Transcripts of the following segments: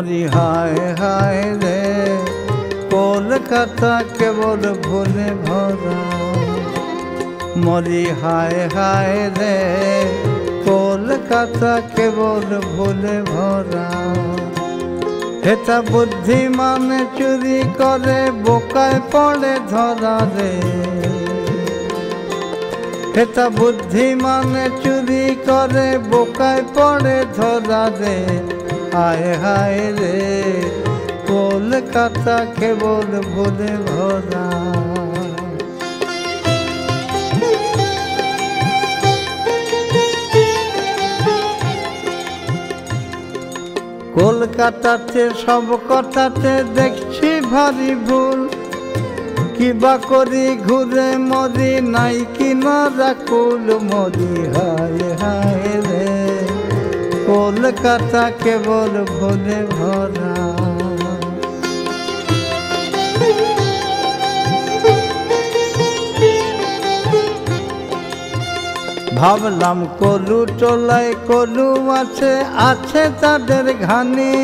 মরি, হায় হায় রে। কলকাতা কেবল ভুলে ভরা। মরি, হায় হায় রে। কলকাতা কেবল ভুলে ভরা। হেতা বুদ্ধিমান চুরি করে, বোকায় পড়ে ধরা রে। হেতা বুদ্ধিমান চুরি করে, বোকায় পড়ে ধরা রে। হায় হায় রে, কলকাতা কেবল ভুলে ভরা কলকাতাতে, সব কথাতে দেখছি ভারী ভুল। কিবা করি ঘুরে মরি নাই কি না রাকুল, মরি হায় হায় রে। কলকাতা কেবল ভুলে ভরা। ভাবলাম কলু টোলায় কলু আছে আছে তাদের ঘানি।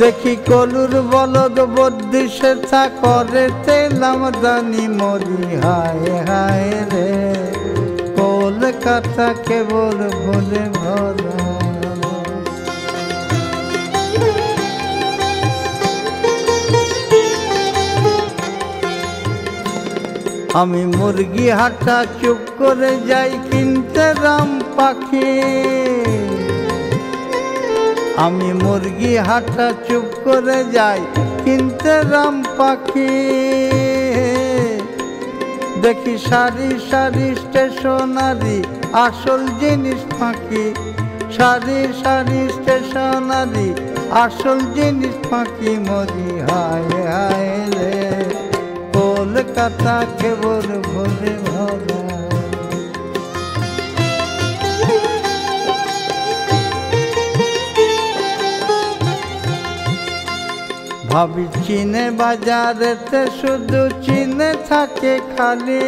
দেখি কলুর বলদ বদ্যি সেথা করে তেলাম দানি মরি, হায় হায় রে। কলকাতা কেবল ভরা আমি মুরগি হাটা চুপ করে যাই কিনতে রাম পাখি। আমি মুরগি হাটা চুপ করে যাই কিনতে রাম পাখি। দেখি সারি সারি স্টেশনারি, আসল জিনিস ফাঁকি। সারি সারি স্টেশনারি, আসল জিনিস ফাঁকি। মরি, হায় হায় রে, কলকাতা কেবল ভরা ভাবি, চিনে বাজারেতে শুধু চিনে থাকে খালি।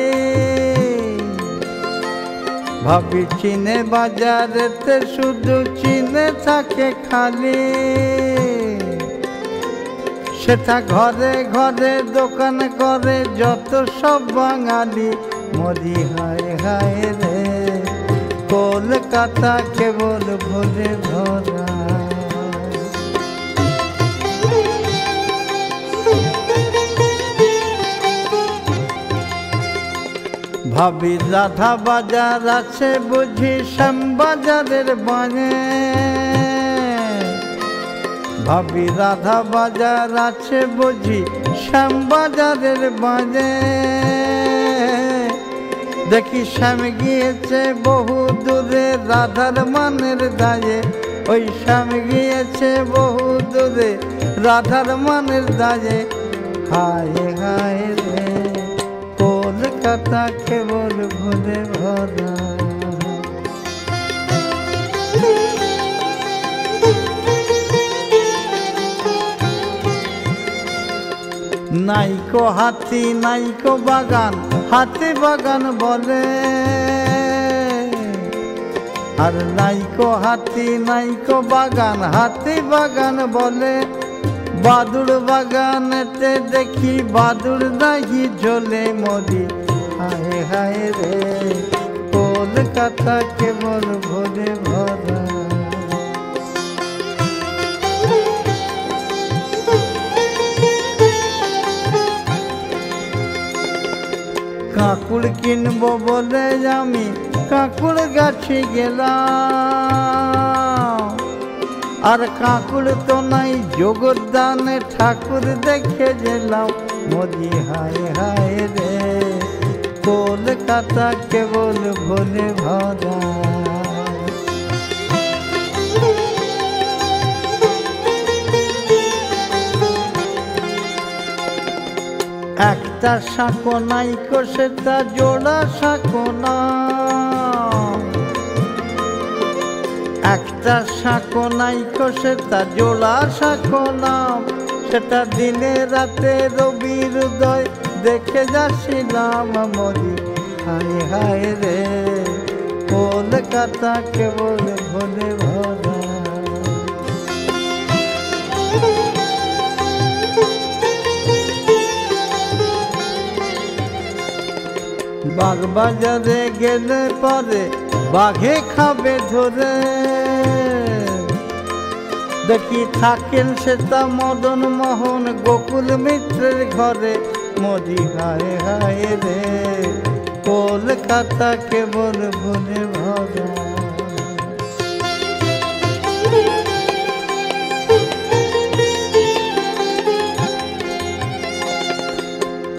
ভাবি, চিনে বাজারেতে শুধু চিনে থাকে খালি। সেটা ঘরে ঘরে দোকান করে যত সব বাঙালি। মরি হায় হায় রে, কলকাতা কেবল ভরে ভরা। ভাবি রাধা বাজার আছে বুঝি শ্যামবাজারের বানে ভাবি রাধা বাজার আছে বুঝি শ্যামবাজারের বাজে দেখি শ্যাম গিয়েছে বহু দূরে রাধার মানের দায়ে। ওই শ্যাম গিয়েছে বহু দূরে রাধার মানের দায়ে। হায় হায় রে কলকাতা কেবল ভুলে ভরা নাইকো হাতি, নাইকো বাগান, হাতি বাগান বলে। আর নাইকো হাতি, নাইকো বাগান, হাতি বাগান বলে। বাদুর বাগানেতে দেখি বাদুর নাহি ঝোলে মরি। হায় রে কলকাতা কেবল ভোরে ভরা। কাকুড় কিনবো বলে আমি কাকুড় গাছে গেলাম। আর কাকুড় তো নাই যোগদানে, ঠাকুর দেখে গেলাম। মোদি হায় হায় রে কলকাতা কেবল ভোলে ভরা। একটা সাঁকো নাইকো সেটা জোড়া সাঁকো না। একটা সাঁকো নাইকো সেটা জোড়া সাঁকো নাম সেটা দিনে রাতে রবির উদয় দেখে যাচ্ছিলাম মরি হায় হায় রে কলকাতা কেবল ভোলে ভরা বাগবাজারে গেলে পরে বাঘে খাবে ধরে। দেখি থাকেন সেটা মদন মোহন গোকুল মিত্রের ঘরে। মরি হায় হায় রে কলকাতা কেবল ভুলে ভরা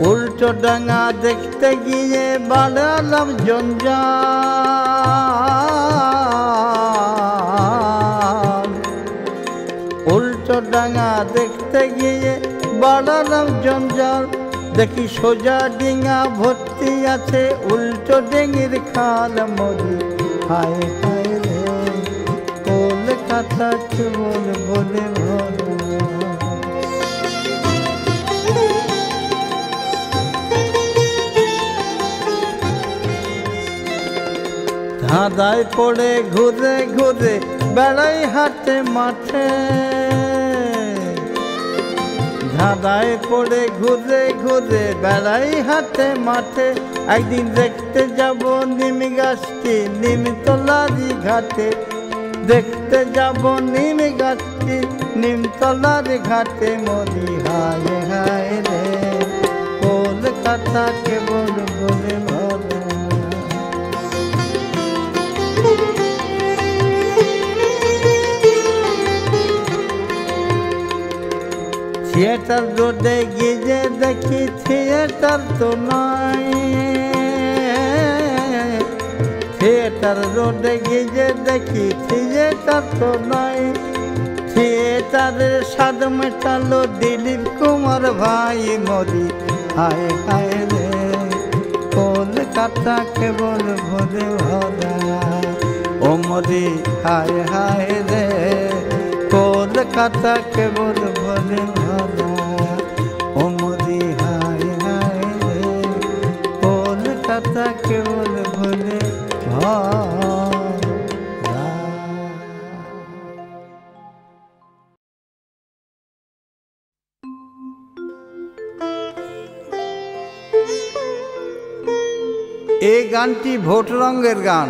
উল্টো ডাঙা দেখতে গিয়ে বাড়ালাম জঞ্জাল উল্টো ডাঙা দেখতে গিয়ে বাড়ালাম জঞ্জাল দেখি সোজা ডিঙা ভর্তি আছে, উল্টো ডেঙির খাল মরি হায় হায় রে কলকাতা চুল বলে ভরা। ধাঁধায় পড়ে ঘুরে ঘুরে বেড়াই হাটে মাঠে। ধাঁধায় পড়ে, ঘুরে ঘুরে বেড়াই হাতে মাঠে। একদিন দেখতে যাব নিম গাছটি, নিম তলারি ঘাটে। দেখতে যাব নিম গাছটি, নিম নিমতলার ঘাটে। মরি হায় হায় রে, কলকাতাকে বলে থিয়েটার রোডে গিয়ে দেখি থিয়েটার তো নাই। থিয়েটার রোডে গিয়ে দেখি থিয়েটার তো নাই। থিয়েটারের স্বাদ মেটালো দিলীপ কুমার ভাই মরি। হায় হায় রে, কলকাতা কেবল ভরে ভরা। ও মরি, হায় হায় রে, কলকাতা কেবল ভরে ভরা ও মরি হায় রে। এই গানটি ভোট রঙের গান।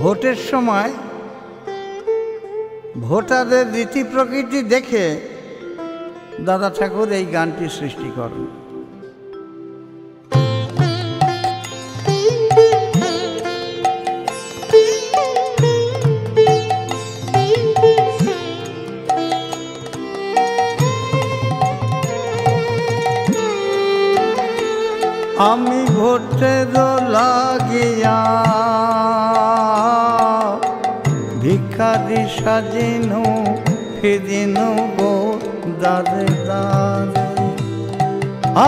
ভোটের সময় ভোটারদের রীতি প্রকৃতি দেখে দাদা ঠাকুর এই গানটি সৃষ্টি করেন। আমি ভোটের লাগিয়া ভিখারি সাজিনু ফিরিনু গো দাদে দাদে।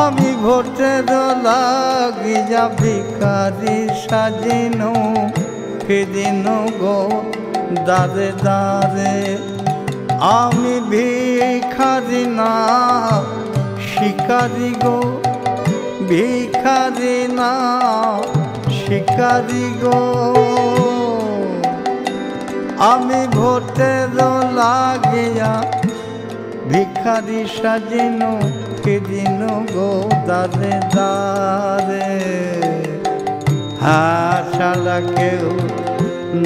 আমি ভোটের লাগিয়া ভিখারি সাজিনু ফিরিনু গো দাদে দাদে। আমি ভিখারি না, শিকারি গো, ভিখারি না, শিকারি গো। আমি ভোটের লাগিয়া ভিখারি সাজিনু ফিরিনু গো দারে দারে হ্যাঁ কেউ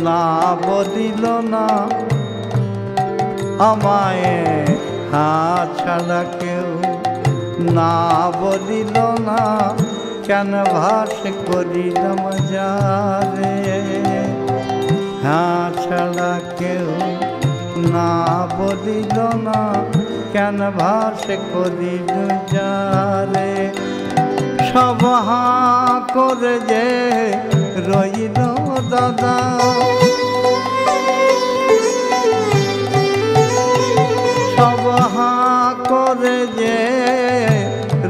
না বদিল না, আমায় হ্যাঁ কেউ না বলিল না, কেন ভাস করিলাম যারে? ছাড়া কেউ না বলিল না, কেন ভাস করিল যারে? সব হাঁ করে যে রইল দাদা। সব হাঁ করে যে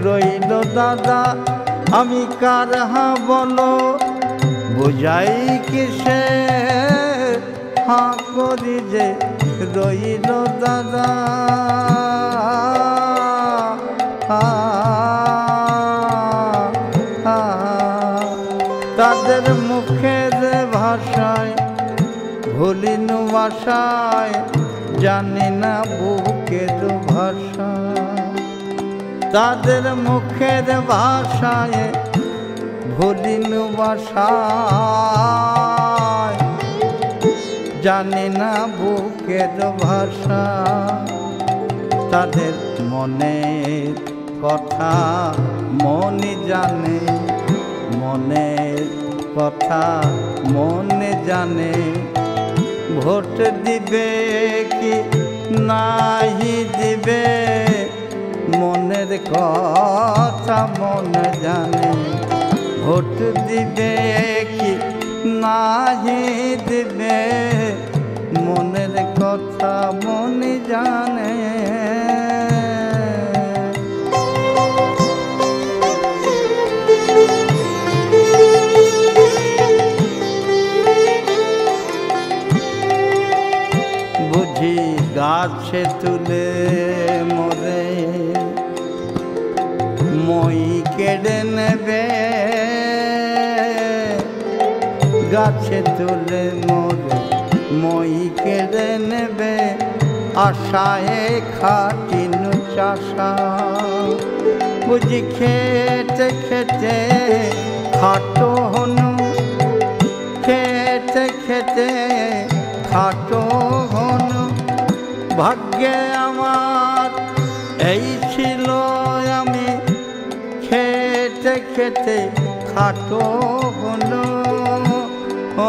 রইল দাদা, আমি কার হাঁ বলো? বুঝাই কিসে হাঁ করি যে রইল দাদা। তাদের মুখের ভাষায়, ভুলিনু ভাষায় জানি না বুকের ভাষা তাদের মুখের ভাষায়, ভুলিনু বাসায়। জানি না বুকের ভাষা। তাদের মনের কথা মনে জানে, মনের কথা মনে জানে। ভোট দিবে কি নাহি দিবে? মনের কথা মনে জানে। ভোট দিবে কি নাহি দিবে মনের কথা মনে জানে। তুলে মরে মই কেড়ে নেবে আশায় খাটিনু চাষা বুঝি খেতে খেতে খাটো হনু খেতে খেতে খাটো হনু। ভাগ্যে আমার এই ছিল আমি খেতে খেতে খাটো আ, যত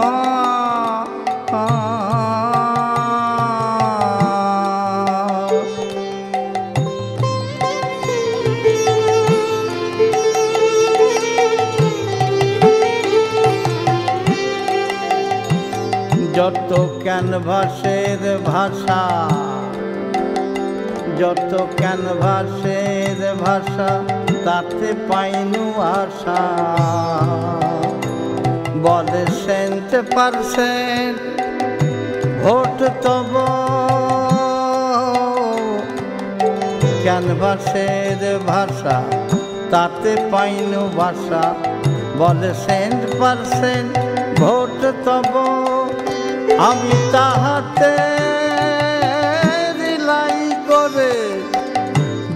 ক্যানভাসের ভাষা যত ক্যানভাসের ভাষা তাতে পাইনু আশা। বলে সেন্ট পারসেন্ট, ভোট তব। ক্যানভাসের ভাষা, তাতে পাইনু ভাষা। বলে সেন্ট পারসেন্ট, ভোট তব। আমি তাহাতে রিলাই করে,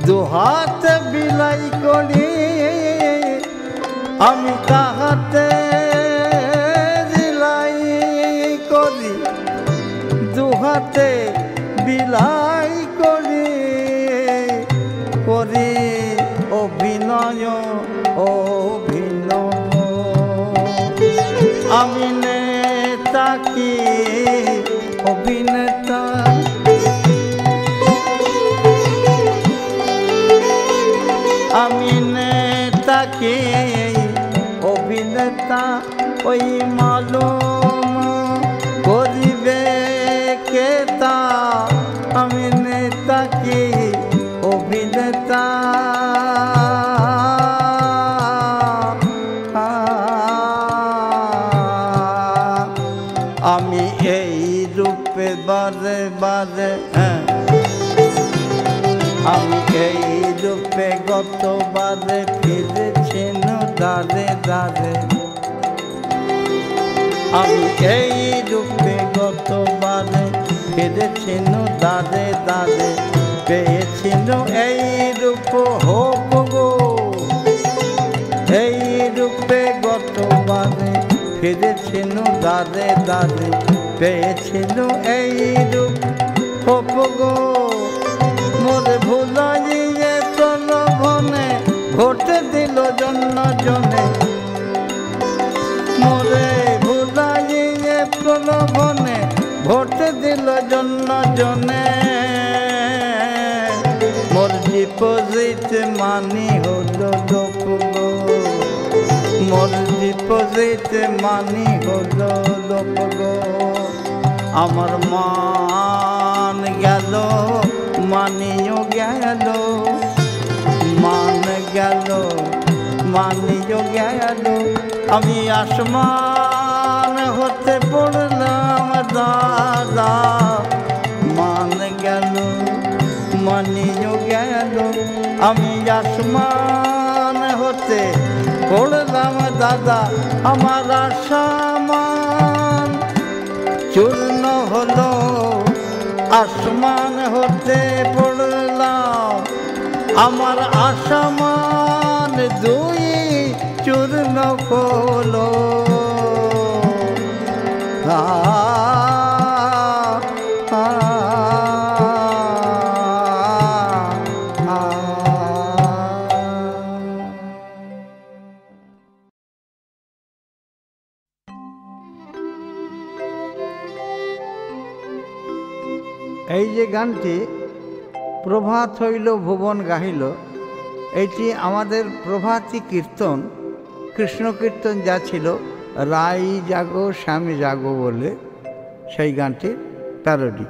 দুহাতে বিলাই করি। আমি তাহাতে নেতা কি অভিনেতা আমি নেতা কি অভিনেতা ওই মালুম রূপে গতবারে ফিরেছি দারে দারে আমি এই রূপে গতবারে ফিরেছি দারে দারে পেয়েছিল এই রূপ হোক গো। এই রূপে দাদে পেয়েছিল এই রূপ হোক গো। মোরে ভোট দিল জন্য জনে মোরে ভুলাইয়ে প্রলোভনে, ভোট দিল জন্য জনে মোর ডিপোজিট মানি হলো লোক গো মোর ডিপোজিট মানি হলো লোক গো আমার মান গেল, মানিও গেল। মান গেল, মানিও গেল। আমি আসমান হতে পড়লাম দাদা। মান গেল, মানিও গেল। আমি আসমান হতে পড়লাম দাদা। আমার আসামান চূর্ণ হলো। আসমান হতে পড়লাম আমার আসামান দুই চূর্ণ আ। এই যে গানটি প্রভাত হইল, ভুবন গাহিল। এটি আমাদের প্রভাতী কীর্তন, কৃষ্ণ কীর্তন যা ছিল, রাই জাগো, স্বামী জাগো বলে সেই গানটির প্যারোডি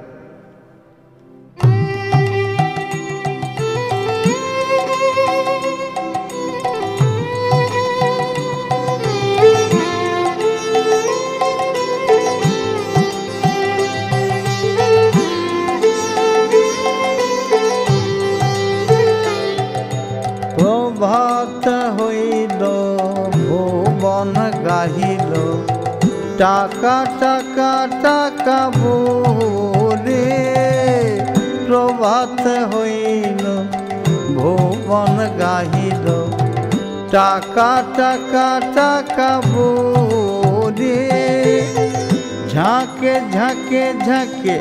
টাকা টাকা বলে প্রভাত হইল, ভুবন গাহিল। টাকা টাকা টাকা বলে ঝাঁকে ঝাঁকে ঝাঁকে,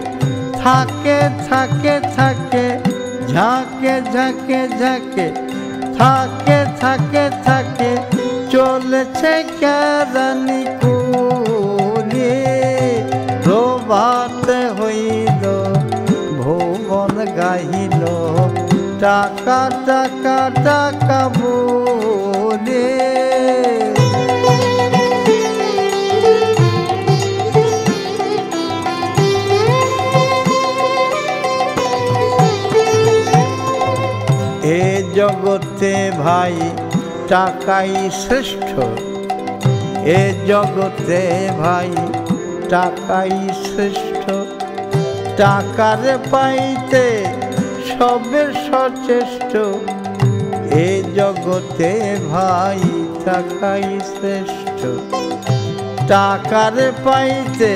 থাকে থাকে থাকে, ঝাঁকে ঝাঁকে ঝাঁকে, থাকে থাকে থাকে, চলেছে কেরানি। প্রভাত হইল, ভুবন গাহিল, টাকা টাকা টাকা বলে। এ জগতে ভাই টাকাই শ্রেষ্ঠ, এ জগতে ভাই টাকাই শ্রেষ্ঠ। টাকারে পাইতে সবে সচেষ্ট। এ জগতে ভাই টাকাই শ্রেষ্ঠ। টাকারে পাইতে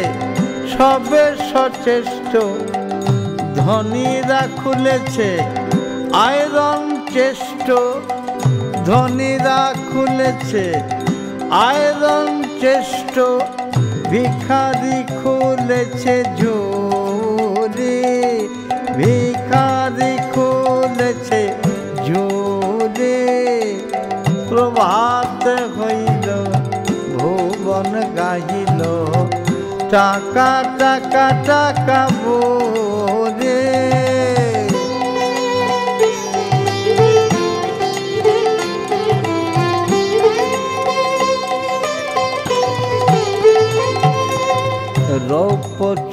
সবে সচেষ্ট। ধনীরা খুলেছে আয়রন চেষ্ট। ধনীরা খুলেছে আয়রন চেষ্ট। ভিখারি খুলেছে ঝুলি ভিখারি খুলেছে ঝুলি। প্রভাত হইল ভুবন গাহিল টাকা টাকা টাকা বলে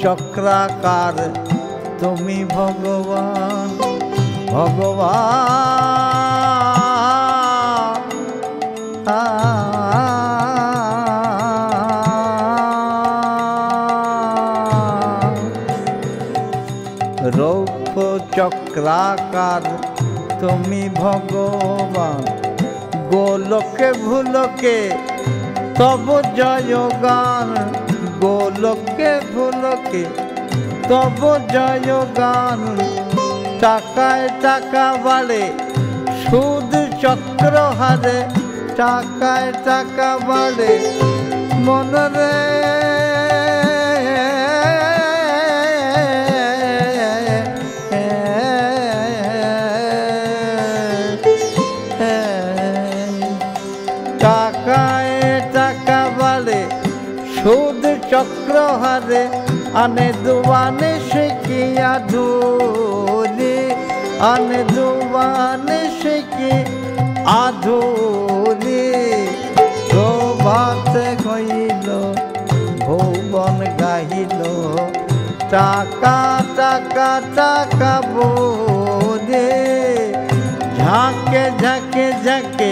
চক্রাকার তুমি ভগবান ভগবান। রৌপ্য চক্রাকার তুমি ভগবান। গোলকে ভুলকে তব জয় গান গোলকে ভুলকে তব জয় গান টাকায় টাকা বাড়ে, সুদ চক্র হারে টাকায় টাকা বাড়ে। মনরে টাকায় টাকা বাড়ে, সুদ চক্র হারে আনে দুবানে শিখিয়া ধুলি, আনে দুবানে শিখি আধুলি প্রভাত হইল ভুবন গাহিল, টাকা টাকা টাকা বোধে। ঝাঁকে ঝাঁকে ঝাঁকে,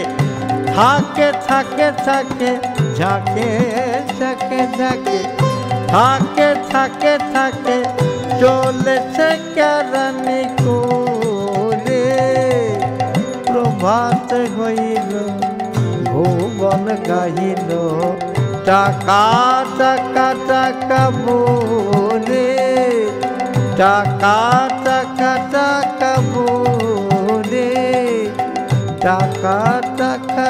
থাকে থাকে থাকে, ঝাঁকে ঝাঁকে ঝাঁকে। থাকে থাকে থাকে, চলেছে কেরানি কোলে। প্রভাত হইল, ভুবন গাহিল টাকা টাকা টাকা বলে। টাকা টাকা টাকা বলে। টাকা টাকা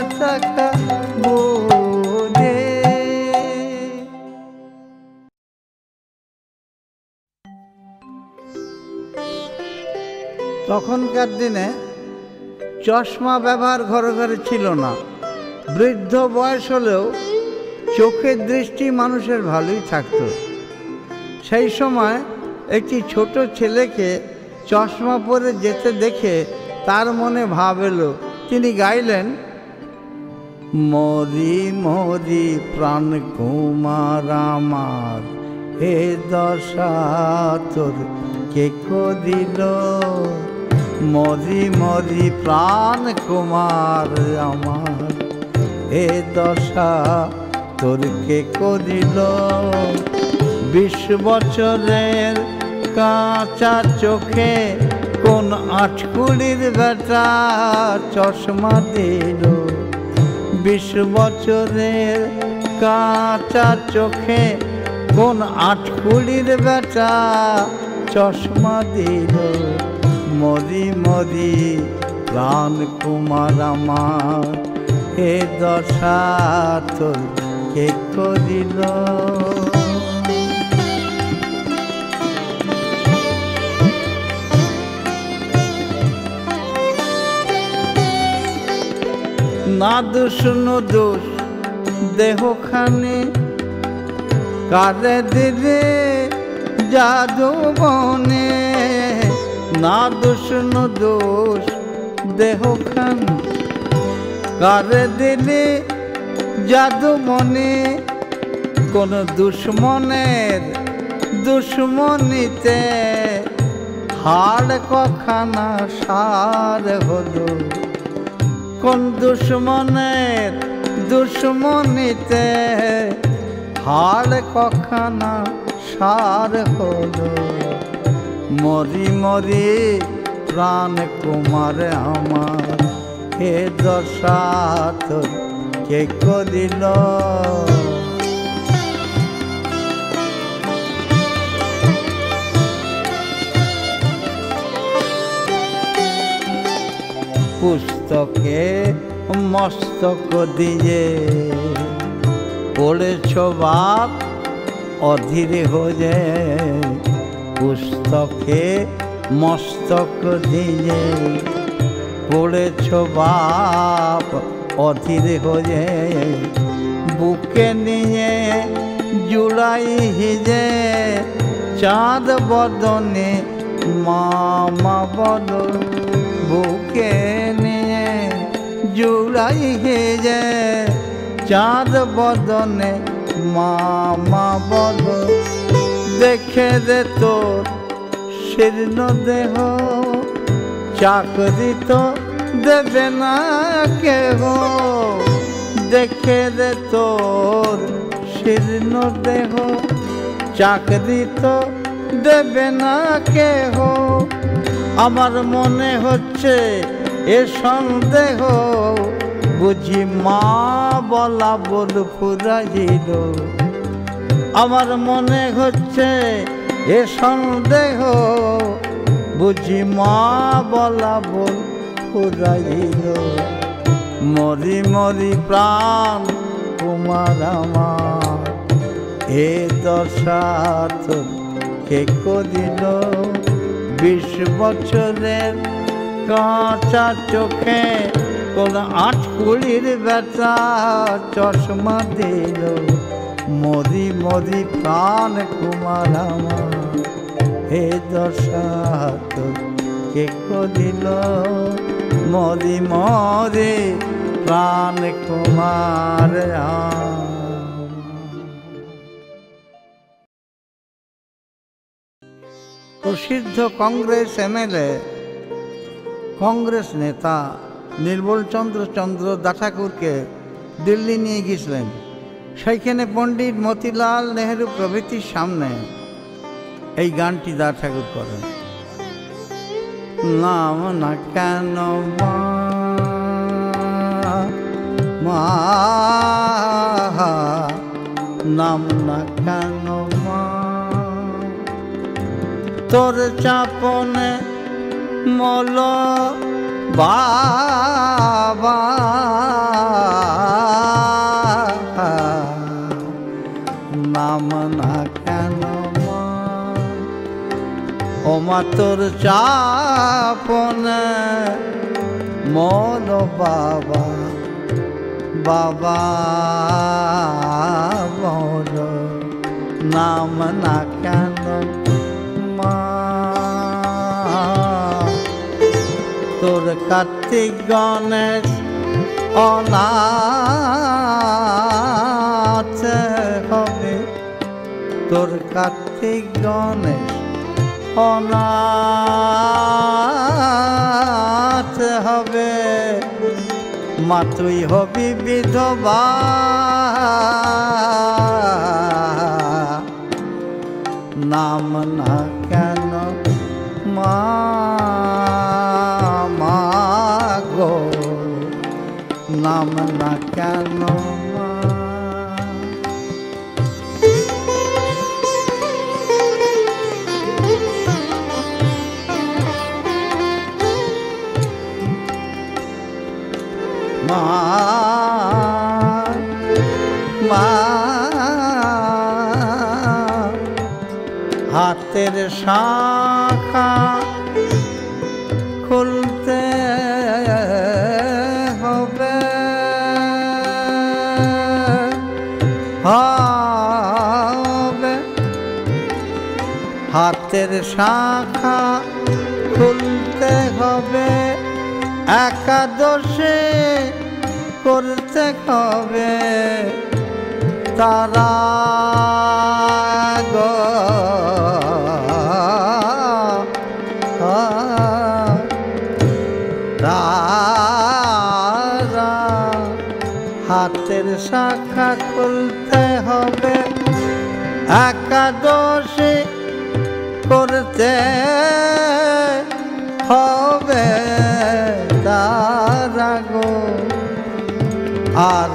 তখনকার দিনে চশমা ব্যবহার ঘরে ঘরে ছিল না। বৃদ্ধ বয়স হলেও চোখের দৃষ্টি মানুষের ভালোই থাকতো। সেই সময় একটি ছোট ছেলেকে চশমা পরে যেতে দেখে তার মনে ভাব এলো। তিনি গাইলেন, মরি মরি প্রাণ কুমার আমার হে দশা তোর কে করিল মরি মরি প্রাণ কুমার আমার। এ দশা তোর কে করিল? বিশ বছরের কাঁচা চোখে কোন আটকুড়ির বেটা চশমা দিল? বিশ বছরের কাঁচা চোখে কোন আটকুড়ির বেটা চশমা দিল? মরি মরি প্রাণ কুমার আমার, হে দশা কে করিল? না দোষ, নো দোষ, দেহখানে কারে দিলে জাদু বনে? না দোষ, নো দোষ দেহখানে কারে দিলে জাদু মনে? কোন দুশ্মনের দুশ্মনিতে হাড় কখানা সার হলো? কোন দুশ্মনের দুশ্মনিতে হাড় কখানা সার হলো? মরি মরি প্রাণ কুমার আমার। হে দশা তোর কে করিল? পুস্তকে মস্তক দিয়ে পড়েছ বাপ, অধীরে হয়ে পুস্তকে মস্তক দিয়ে পড়েছ বাপ অধীরে হয়ে। বুকে নিয়ে জুড়াই হিজে চাঁদ বদনে, মামা বদল বুকে নিয়ে জুড়াই হেজে চাঁদ বদনে, মামা বদল দেখে দে তোর শীর্ণ দেহ। চাকরি তো দেবে না কেহ। দেখে দে তোর শীর্ণ দেহ। চাকরি তো দেবে না কেহ। আমার মনে হচ্ছে এ সন্দেহ। বুঝি মা বলা বল ফুরাইল। আমার মনে হচ্ছে এ সন্দেহ। বুঝি মা বলা বল ফুরাইল। মরি মরি প্রাণ কুমার আমার। এ দশা তোর কে করিল? বিশ বছরের কাঁচা চোখে কোন আট কুড়ির বেটা চশমা দিল। মরি মরি প্রাণ কুমার আমার। হে দশা তোর কে করিল মরি মরি প্রাণ কুমার প্রসিদ্ধ কংগ্রেস এমএলএ কংগ্রেস নেতা নির্মলচন্দ্র চন্দ্র চন্দ্র দাঠাকুরকে দিল্লি নিয়ে গিয়েছিলেন। সেইখানে পণ্ডিত মতিলাল নেহেরু প্রভৃতির সামনে এই গানটি দা ঠাকুর করেন। নাম না কেন মা, নাম না কেন তোর চাপনে মল বাবা নাম না কেন মা ও মা তোর চাপনে মন বাবা বাবা বল নাম না কেন মা তোর কার্তিক গণেশ অনাথ তোর কার্তিক গণেশ অনাথ হবে। মা, তুই হবি বিধবা। নাম না কেন মা নাম না কেন মা হাতের শাখা খুলতে হবে। হবে। হাতের শাখা খুলতে হবে। একাদশে করতে হবে তারা হাতের শাখা খুলতে হবে একাদশী করতে হবে। আর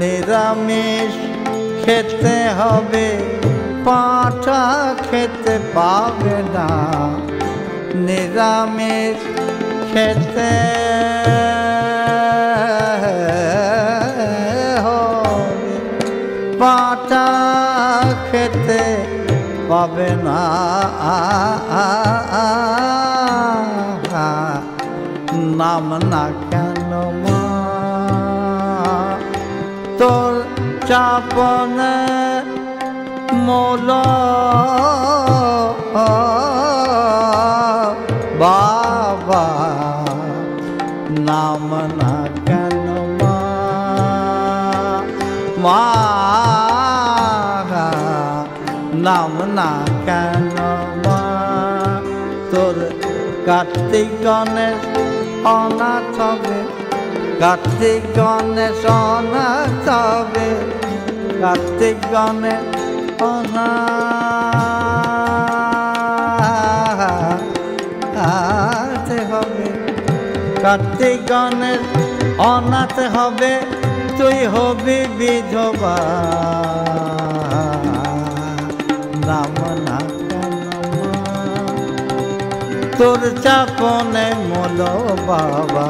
নিরামিষ খেতে হবে পাঁঠা খেতে পাবে না। নিরামিষ খেতে হবে পাঁঠা খেতে পাবে না। নাম না তোর চাপনে মোল। বাবা, নাম না কেন মা? নাম না কেন মা? তোর কার্তিক গণেশ অনাথ কার্তিক গণেশ অনাথ হবে কার্তিক গণেশ অনাথ হবে কার্তিক গণেশ অনাথ হবে, তুই হবি বিধবা। নাম না তোর চাপনে মল বাবা,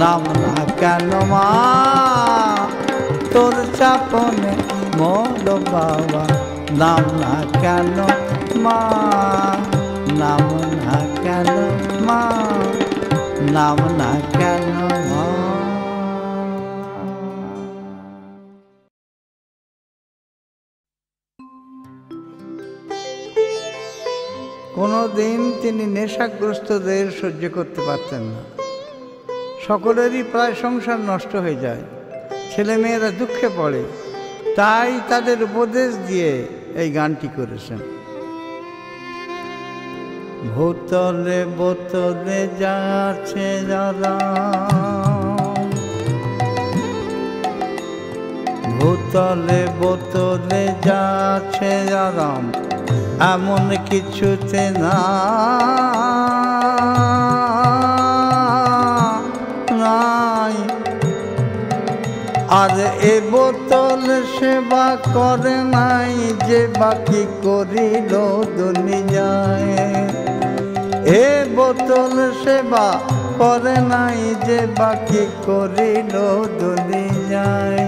নাম না কেন মা। তোর চাপনে মল বাবা। নাম না কেন মা? নাম না কেন মা? নাম না কেন মা? কোনো দিন তিনি নেশাগ্রস্তদের সহ্য করতে পারতেন না। সকলেরই প্রায় সংসার নষ্ট হয়ে যায়। ছেলেমেয়েরা দুঃখে পড়ে। তাই তাদের উপদেশ দিয়ে এই গানটি করেছেন। ভূতলে বোতলে যাচ্ছে ভূতলে বোতলে যাচ্ছে আরাম এমন কিছুতে না আর এ বোতল সেবা করে নাই, যে বাকি করিল দুনিয়ায়। এ বোতল সেবা করে নাই, যে বাকি করিল দুনিয়ায়।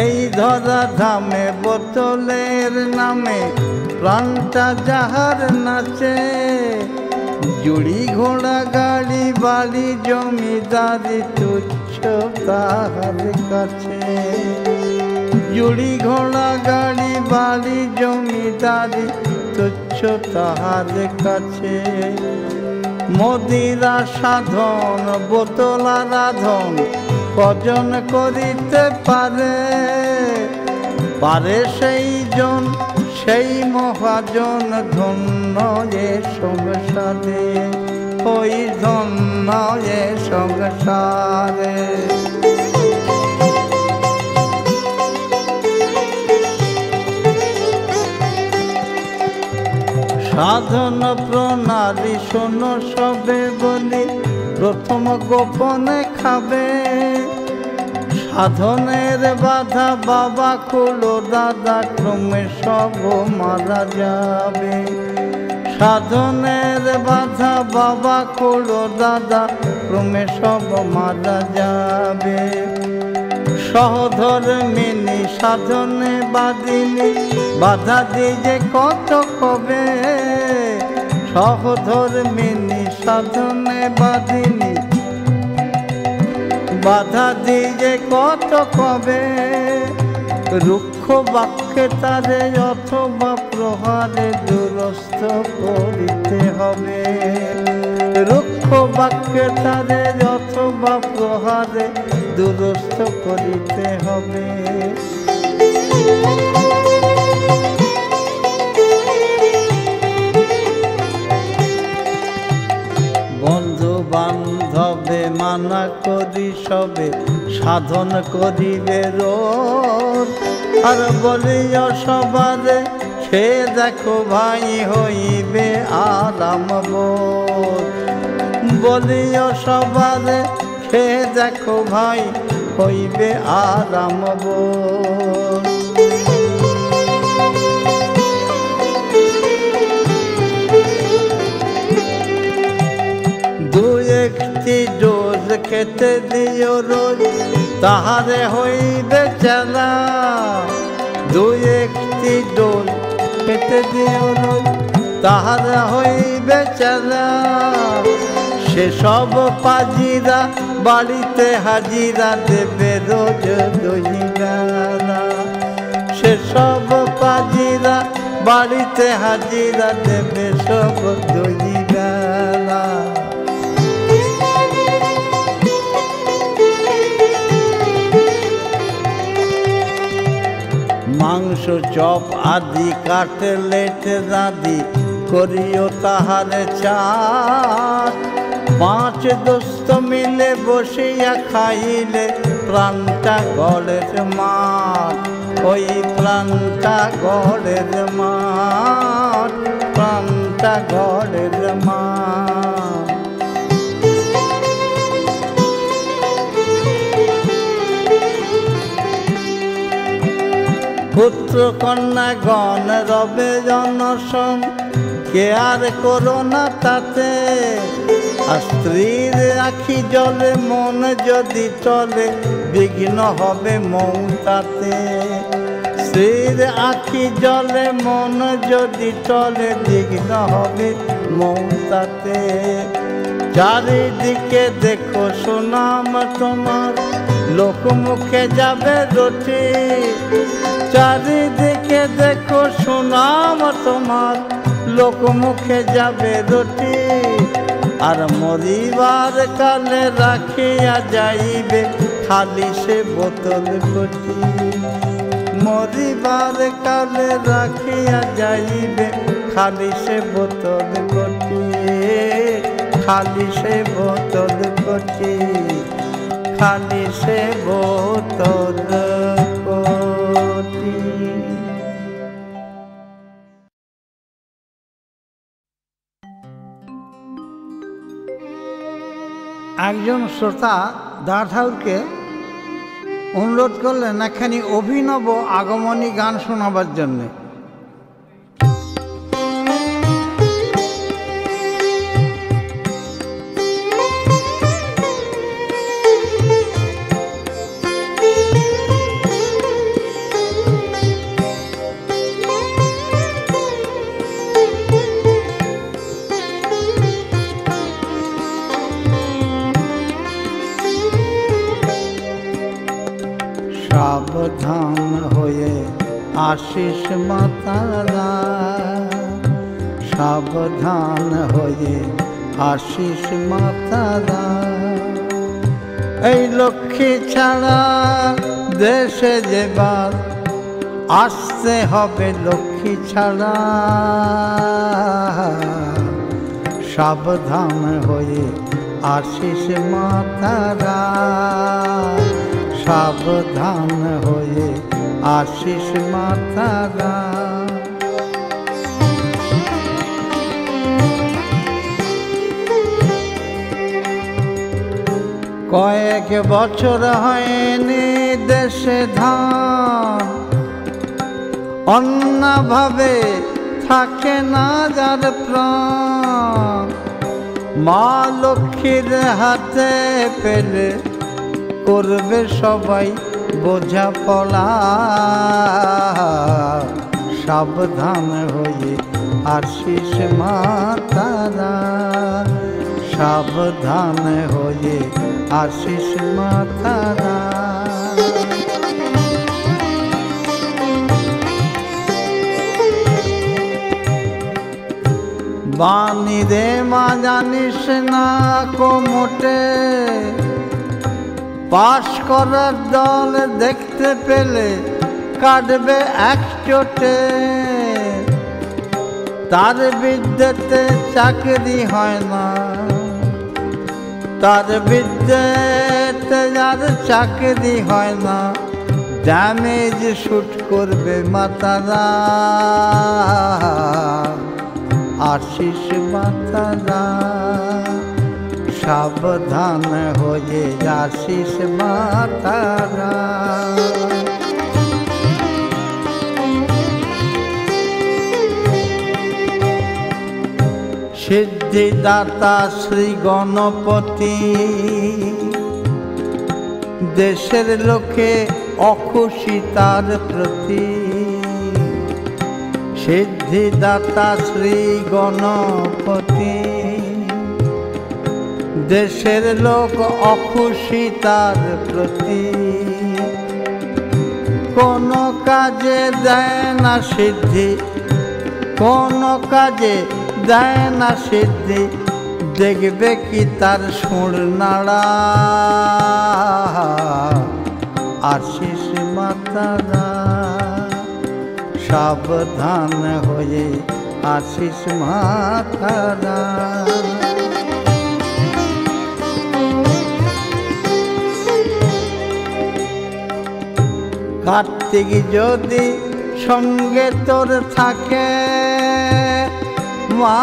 এই ধরা ধামে বোতলের নামে প্রাণটা যাহার নাচে, জুড়ি ঘোড়া, গাড়ি বাড়ি জমিদারি, তুচ্ছ তাহার কাছে। জুড়ি ঘোড়া, গাড়ি বাড়ি জমিদারি, তুচ্ছ তাহার কাছে। মদিরা সাধন, বোতলা রাধন কজন করিতে পারে পারে সেই জন সেই মহাজন ধন্য যে সংসারে ওই ধন্য যে সংসারে সাধন প্রণালী শোনো সবে বলি, প্রথম গোপনে খাবে। সাধনের বাধা বাবা কুলো দাদা, ক্রমে সব মারা যাবে। সাধনের বাধা বাবা কুলো দাদা, ক্রমে সব মারা যাবে। সহধর মিনি সাধনে বাদিনী বাধা দিয়ে যে কত কবে? সহধর মিনি সাধনে বাদিনী বাধা দিয়ে কত কবে, রুক্ষ বাক্যে তারে অথবা প্রহারে দুরস্ত করিতে হবে। রুক্ষ বাক্যে তারে অথবা প্রহারে দুরস্ত করিতে হবে। বান্ধবে মানা করি সবে, সাধন করিবে রোজ আর বলিও সবারে, সে দেখো ভাই হইবে আরাম বোধ বলিও সবারে, সে দেখো ভাই হইবে আরাম বোধ খেতে দিও রোজ, তাহারে হইবে চালা দু একটি ডোজ খেতে দিও রোজ, তাহারে হইবে চালা সেসব পাজিরা বাড়িতে হাজিরা দেবে রোজ দহিরা সেসব পাজিরা বাড়িতে হাজিরা দেবে সব দহিরা মাংস, চপ আদি কাটলেট দাদি করিও তাহার চার পাঁচ দোস্ত মিলে বসিয়া খাইলে প্রাণটা গড়ের মাঠ। ওই প্রাণটা গড়ের মাঠ, প্রাণটা গড়ের মাঠ। পুত্র কন্যা গণ রবে জনসং কে আর করো না তাতে? আর স্ত্রীর আখি জলে, মন যদি চলে, বিঘ্ন হবে মৌ তাতে। স্ত্রীর আখি জলে, মন যদি চলে, বিঘ্ন হবে মৌ তাতে। চারিদিকে দেখো সুনাম তোমার। লোক মুখে যাবে রটি। চারিদিকে দেখো সুনাম তোমার। লোক মুখে যাবে রটি। আর মরিবার কালে রাখিয়া যাইবে খালি সে বোতল কটি মরিবার কালে রাখিয়া যাইবে খালি সে বোতল কটি খালি সে বোতল কটি খালি সে বোতল একজন শ্রোতা দা ঠাকুরকে অনুরোধ করলেন এখানে অভিনব আগমনী গান শোনাবার জন্যে। আশিস মাতারা, সাবধান হয়ে আশিস মাতারা। এই লক্ষ্মী ছাড়া দেশে যেবার আসতে হবে লক্ষ্মী ছাড়া। সাবধান হয়ে আশিস মাতারা, সাবধান হয়ে আশিস মাতারা কয়েক বছর হয়নি দেশে ধান। অন্যভাবে থাকে না যার প্রাণ। মা লক্ষ্মীর হাতে পেলে করবে সবাই বোঝা পড়া সাবধান হয়ে আশিস মাতারা, সাবধান হয়ে আশিস মাতারা। বাণী রে, মা জানিস না কোমোটে পাশ করার দল দেখতে পেলে কাটবে এক চোটে তার বিদ্যেতে চাকরি হয় না। তার বিদ্যেতে যার চাকরি হয় না। ড্যামেজ শুট করবে মাতারা। আশিস মাতারা। সাবধান হয়ে আশিস মাতারা। সিদ্ধিদাতা শ্রী গণপতি, দেশের লোকে অখুশি তার প্রতি। সিদ্ধিদাতা শ্রী গণপতি দেশের লোক অখুশি তার প্রতি। কোন কাজে দেয় না সিদ্ধি, কোন কাজে দেয় না সিদ্ধি, দেখবে কি তার সুর নাড়া। আশিস মাতারা, সাবধান হয়ে আশিস মাতারা। কার্তিক যদি সঙ্গে তোর থাকে মা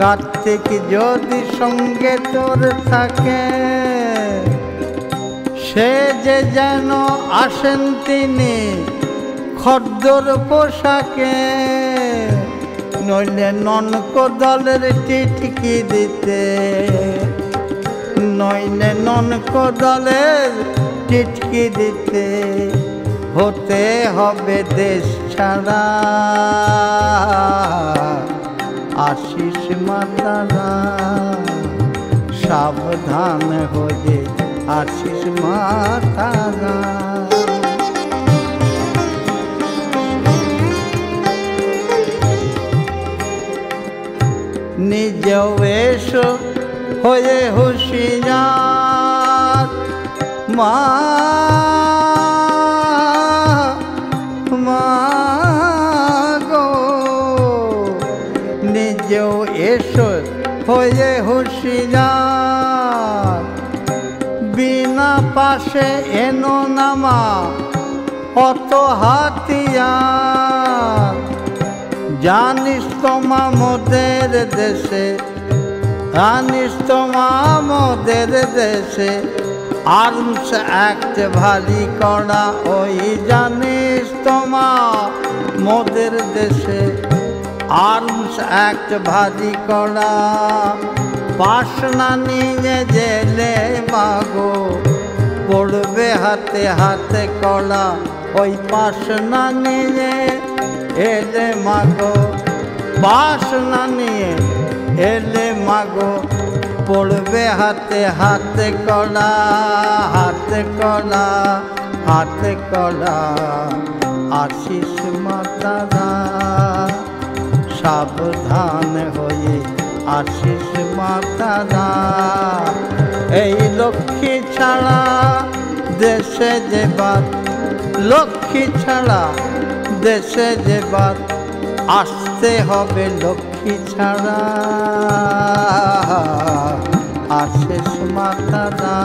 কার্তিক যদি সঙ্গে তোর থাকে সে যে যেন আসেন তিনি খদ্দর পোশাকে নইলে ননক দলের টিটকি দিতে। নইলে ননক দলের টিটকি দিতে। হতে হবে দেশ ছাড়া। আশিস মাতারা, সাবধান হয়ে আশিস মাতারা। নিজেও এসো হয়ে হুশিয়ার। মা হয়ে হুশিয়ার। বিনা পাশে এনো নামা অত হাতিয়ার। জানিস তোমা মোদের দেশে, জানিস তোমা মোদের দেশে আর্মস অ্যাক্ট ভারী করা ওই জানিস তোমা মোদের দেশে আর্মস অ্যাক্ট ভারী করা পাশ না নিয়ে জেলে মাগো, পড়বে হাতে হাতে কলা ওই পাশ না নিয়ে এলে মাগো বাস না নিয়ে এলে মাগো, পড়বে হাতে হাতে কলা হাতে কলা হাতে কলা, আশিস মাতারা। সাবধান হয়ে আশিস মাতারা। এই লক্ষ্মী ছাড়া দেশে যেবার লক্ষ্মী ছাড়া দেশে যেবার আসতে হবে লক্ষ্মী ছাড়া। আশিস মাতারা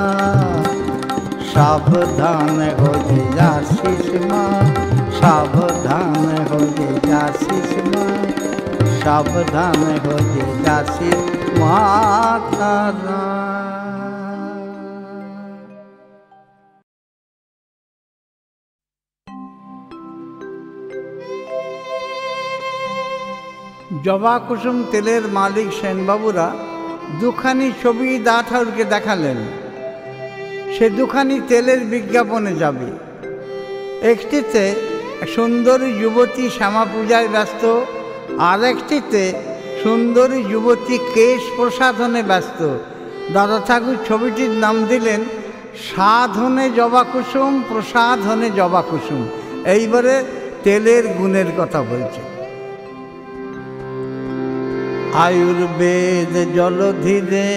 সাবধান হয়ে যাশিস মা, সাবধান হয়ে যাশিস মা, সাবধান হয়ে যাশিস মাতারা জবা কুসুম তেলের মালিক সেনবাবুরা দুখানি ছবি দা ঠাকুরকে দেখালেন। সে দুখানি তেলের বিজ্ঞাপনে যাবে। একটিতে সুন্দরী যুবতী শ্যামা পূজায় ব্যস্ত, আর একটিতে সুন্দরী যুবতী কেশ প্রসাধনে ব্যস্ত। দাদা ঠাকুর ছবিটির নাম দিলেন, সাধনে জবা কুসুম প্রসাধনে জবা কুসুম এইবারে তেলের গুণের কথা বলছে। আয়ুর্বেদ জলধিরে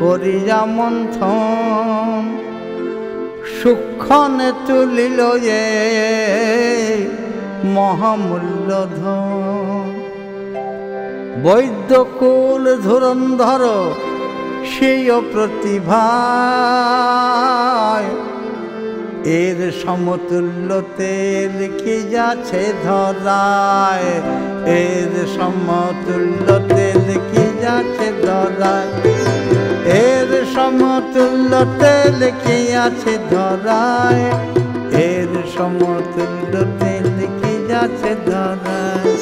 করিয়া মন্থন সূক্ষ্মনে তুলিল যে মহামূল্য ধন। বৈদ্যকুল ধুরন্ধর সেই প্রতিভা এর সমতুল্য তেল কি যাচ্ছে ধরায়? এর সমতুল্য তেল কি যাচ্ছে ধরায়? এর সমতুল্য তেল কি আছে ধরায়? এর সমতুল্য তেল কি যাচ্ছে ধরায়?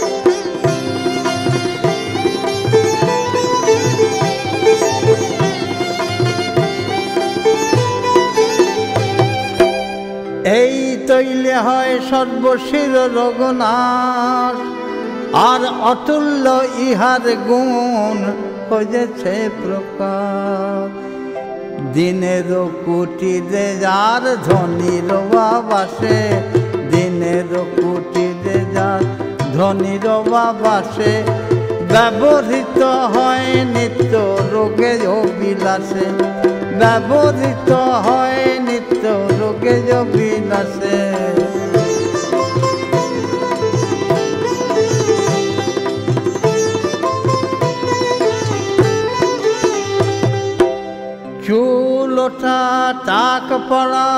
এই তৈলে হয় সর্বশির রঘুনাশ, আর অতুল্য ইহার গুণ হয়েছে প্রকাশ। দিনের কুটিরে যার ধনির বাসে দিনের কুটিরে যার ধনির বাসে ব্যবহৃত হয় নিত্য রোগে অবিলাসে ব্যবহৃত হয় রোগে অবিলাসে চুল ওঠা, টাক পড়া,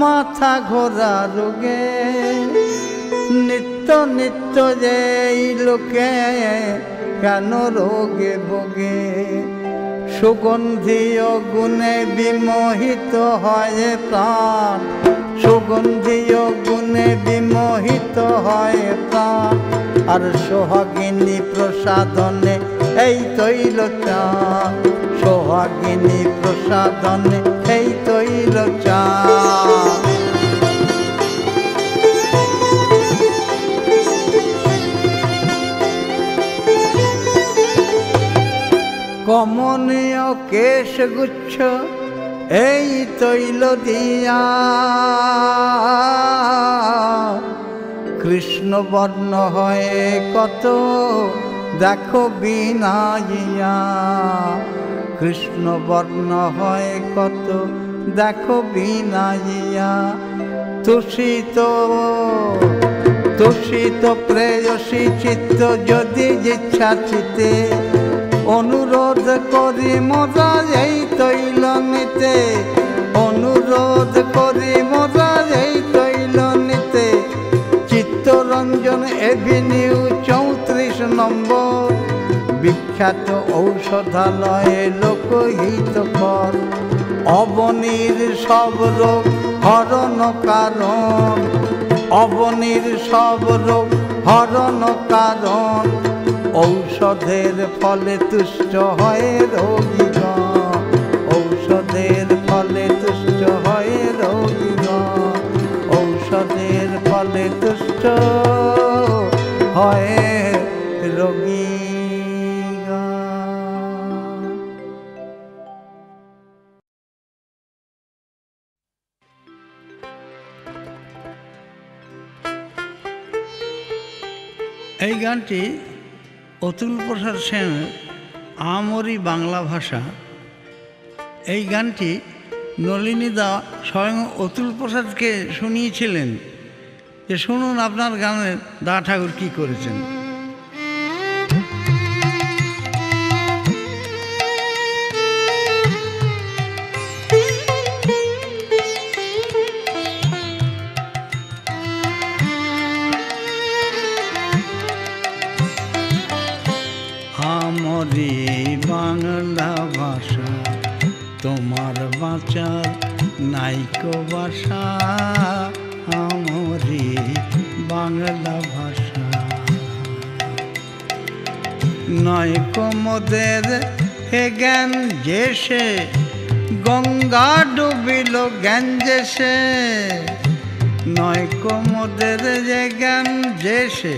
মাথা ঘোরা রোগে। নিত্য নিত্য যে লোকে কেন রোগে ভোগে? সুগন্ধি ও গুণে বিমোহিত হয় প্রাণ। সুগন্ধি ও গুণে বিমোহিত হয় প্রাণ। আর সোহাগিনী প্রসাদনে এই তৈল চান। সোহাগিনী প্রসাদনে এই তৈল চান। কমনীয় কেশ গুচ্ছ, এই তৈল দিয়া। কৃষ্ণ বর্ণ হয়ে কত দেখো বিনাইয়া। কৃষ্ণ বর্ণ হয় কত দেখো বিনাইয়া। তুষিত তুষিত প্রেয়সী চিত্ত যদি ইচ্ছা চিতে অনুরোধ করি মোরা এই তৈল নিতে অনুরোধ করি মোরা এই তৈল নিতে চিত্তরঞ্জন এভিনিউ চৌথ বিখ্যাত ঔষধালয়ে লোকহিত কর। অবনীর সব রোগ হরণ কারণ। অবনীর সব রোগ হরণ কারণ। ঔষধের ফলে তুষ্ট হয় রোগীগণ। ঔষধের ফলে তুষ্ট হয় রোগীগণ। ঔষধের ফলে তুষ্ট হয় রোগীগণ। এই গানটি অতুল প্রসাদ সেন, আমরি বাংলা ভাষা। এই গানটি নলিনী দা স্বয়ং অতুল প্রসাদকে শুনিয়েছিলেন যে, শুনুন আপনার গানের দা ঠাকুর কী করেছেন। আমরি বাংলা ভাষা, তোমার বাঁচার নাইকো ভাষা, আমরি বাংলা ভাষা। নয় কোমদের হে জ্ঞান যে সে গঙ্গা ডুবিল জ্ঞান যে সে নয় কোমদের যে জ্ঞান যে সে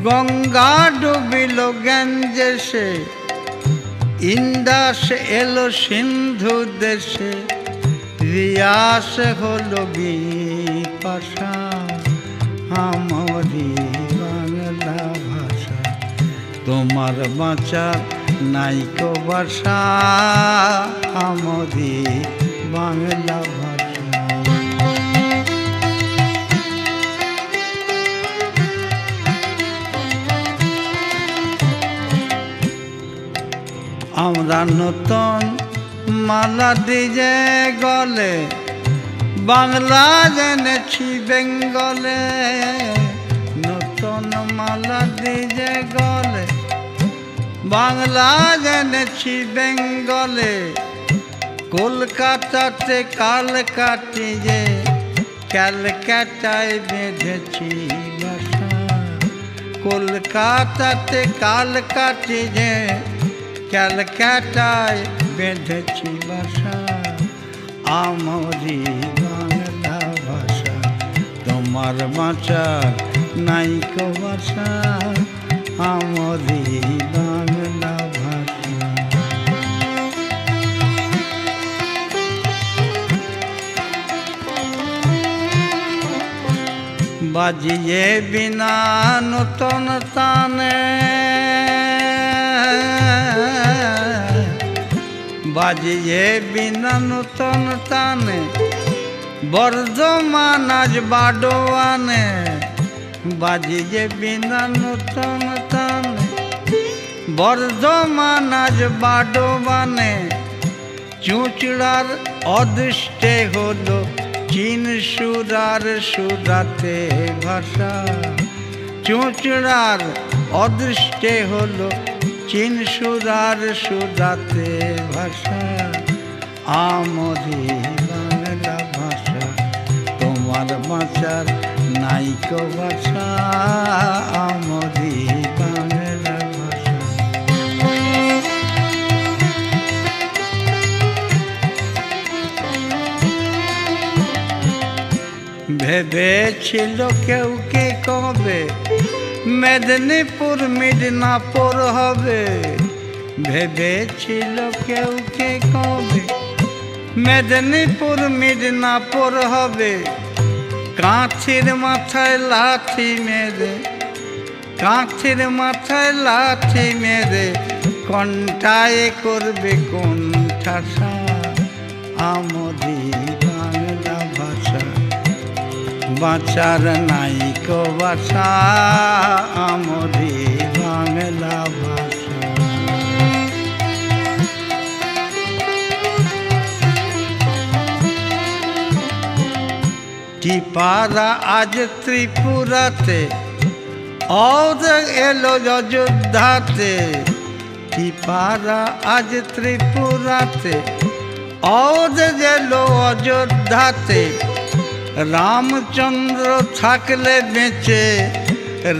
গঙ্গা ডুবিল জ্ঞান যে সে, ইন্দাস এলো সিন্ধু দেশে, রিয়াস হলো বিপাশা, আমরি বাংলা ভাষা। তোমার বাঁচা নাইকো ভাষা আমরি বাংলা ভাষা। আমরা নতুন মালা ডিজে গলে, বাংলা জেনেছি বেঙ্গলে। নতুন মালা ডিজে গলে, বাংলা জেনেছি বেঙ্গলে। কলকাতাতে কাল কাটিয়ে ক্যালকাটায় বেঁধেছি বাসা। কলকাতাতে কাল কাটিয়ে ক্যালকাটায় বেঁধেছি বাসা, আমরি বাংলা ভাষা। তোমার বাঁচার নাইকো ভাষা আমরি বাংলা বাজিয়ে বিনা নূতন তানে বাজিয়ে বিনা নূতন তানে বর্ধমান আজ বাডোয়ানে। বাজিয়ে বিনা নূতন তানে বর্ধমান আজ বাডোয়ানে। চুঁচড়ার অদৃষ্টে হলো চীন সুরার সুরাতে ভাষা। চুঁচড়ার অদৃষ্টে হলো চীন সুরার সুরাতে ভাষা আমরি বাংলা ভাষা, তোমার বাঁচার নাইকো ভাষা বাংলা ভাষা। ভেবেছিল কেউ কে কবে মেদিনীপুর মিদনাপুর হবে। ভেবেছিল কেউ কে কবে? মেদিনীপুর মিদনাপুর হবে। কাঁচির মাথায় লাঠি মেরে কাঁচির মাথায় লাঠি মেরে কণ্ঠায় করবে কোন ঠাসা আমরি বাঁচার নাইকো ভাষা আমরি বাংলা ভাষা। টিপারা আজ ত্রিপুরাতে और এলো অযোধ্যাতে? কি পারা আজ ত্রিপুরাতে অদ গেল অযোধ্যাতে? রামচন্দ্র থাকলে বেঁচে,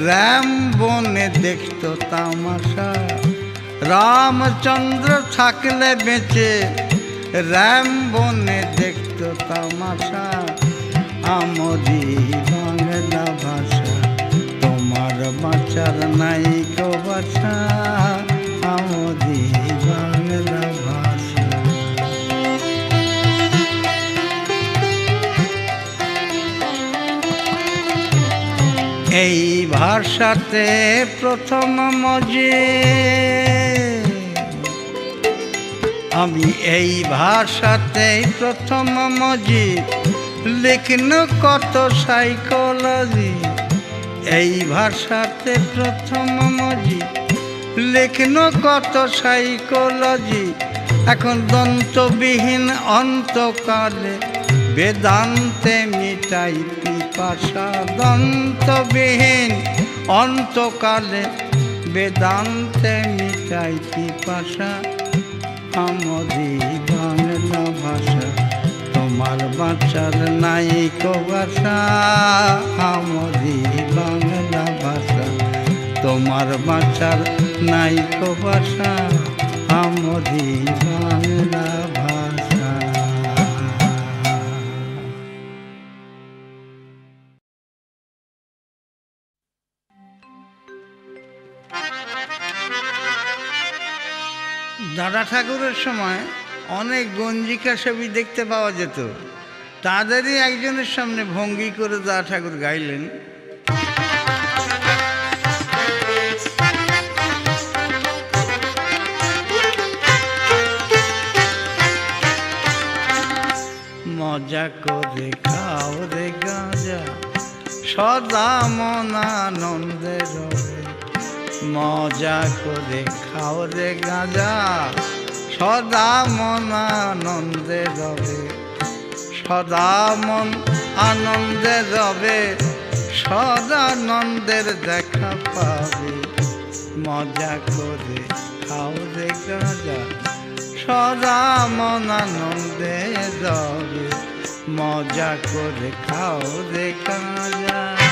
রাম বনে দেখত তামাশা। রামচন্দ্র থাকলে বেঁচে, রাম বনে দেখতো তামাশা। আমরি বাংলা ভাষা, তোমার বাঁচার নাই কো আমরি এই ভাষাতে প্রথম মজে। আমি এই ভাষাতে প্রথম মজি। লিখিন কত সাইকোলজি। এই ভাষাতে প্রথম মজি। লিখিন কত সাইকোলজি। এখন দন্তবিহীন অন্তকালে বেদান্তে মিটাই পিপাসা দন্তবিহীন। অন্তকালে বেদান্তে মিটাই পিপাসা বাংলা ভাষা তোমার বাঁচার নাই ভাষা আমরি বাংলা ভাষা তোমার বাঁচার নাই ভাষা আমরি বাংলা ভাষা দাদা ঠাকুরের সময় অনেক গঞ্জিকা ছবি দেখতে পাওয়া যেত। তাদেরই একজনের সামনে ভঙ্গি করে দাদা ঠাকুর গাইলেন। মজা করে খাও রে গাঁজা, সদা মন আনন্দে রবে মজা করে খাও রে গাঁজা। সদা মন আনন্দে রবে। সদা মন আনন্দে রবে। সদানন্দের দেখা পাবে। মজা করে খাও রে গাঁজা। সদা মন আনন্দে রবে। মজা করে খাও রে গাঁজা।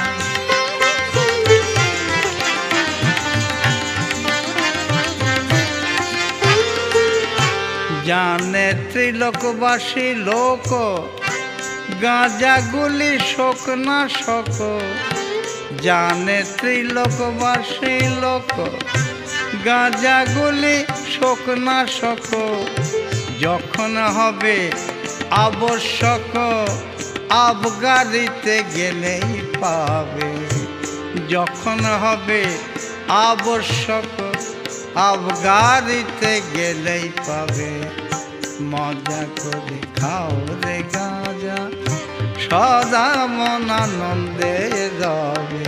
জানে ত্রিলোকবাসী লোক। গাঁজাগুলি শোক না শোক। জানে ত্রিলোকবাসী লোক। গাঁজাগুলি শোক না শোক। যখন হবে আবশ্যক, আবগারিতে গেলেই পাবে। যখন হবে আবশ্যক, আবগারিতে গেলেই পাবে। মজা করে খাও রে গাঁজা। সদা মন আনন্দে রবে।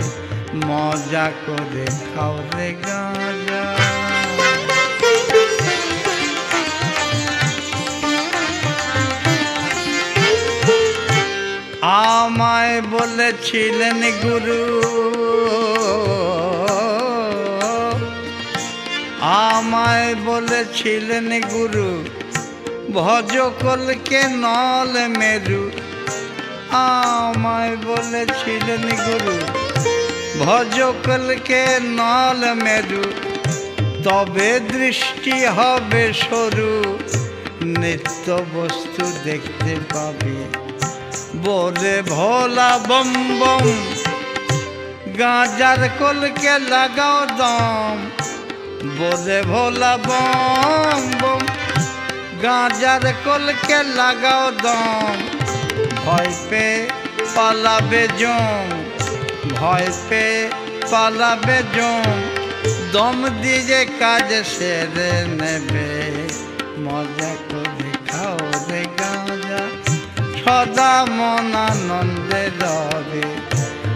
মজা করে খাও রে গাঁজা। আমায় বলেছিলেন গুরু, আমায় বলেছিলেন গুরু ভজকলকে নল মেরু। আমায় বলেছিলেন গুরু ভজকলকে নল মেরু। তবে দৃষ্টি হবে সরু, নিত্য বস্তু দেখতে পাবে। বলে ভোলা বম বম, গাঁজার কলকে লাগাও দম। বলে ভোলা বম বম গাঁজার কলকে লাগাও দম। ভয় পে পালাবে জম। ভয় পে পালাবে জম। দম দিয়ে কাজ সেরে নেবে। মজা করে খাও রে গাঁজা। সদা মন আনন্দে রবে।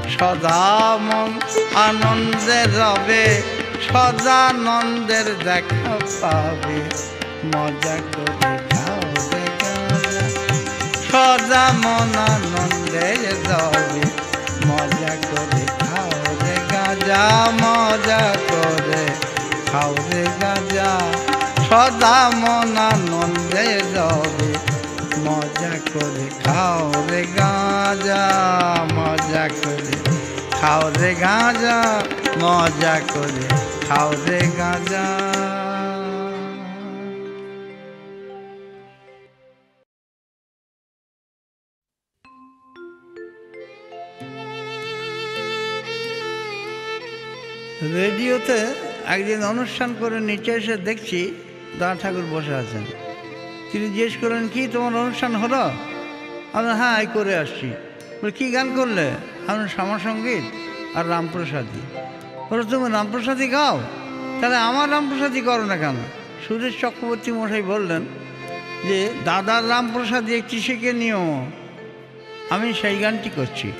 সদা মন আনন্দে রবে। সদানন্দের দেখা পাবে। মজা করে খাও সদা মন আনন্দে রবে মজা করে খাও রে গাঁজা মজা করে খাও রে গাজা সদা মনানন্দে রবে মজা করে খাও রে গাজা মজা করে খাও রে গাজা মজা করে খাও রে গাজা রেডিওতে একদিন অনুষ্ঠান করে নিচে এসে দেখছি দা ঠাকুর বসে আছেন। তিনি জিজ্ঞেস করলেন, কি তোমার অনুষ্ঠান হলো? আমি হ্যাঁ এই করে আসছি। বলে, কী গান করলে? আমি সংগীত আর রামপ্রসাদী। বলে, তুমি রামপ্রসাদী গাও? তাহলে আমার রামপ্রসাদী করো না কেন? সুরেশ চক্রবর্তী মশাই বললেন যে, দাদার রামপ্রসাদী একটি শিখে নিও। আমি সেই গানটি করছি।